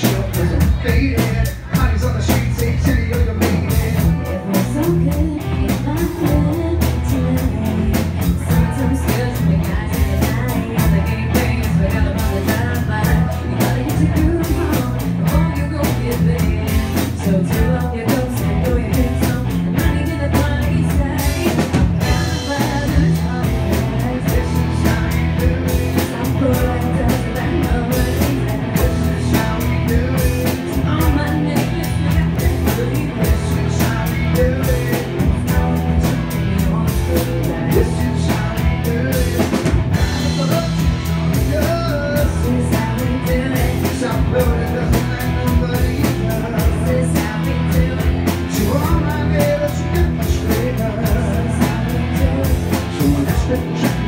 the chill faded. Bodies on the street. Thank you.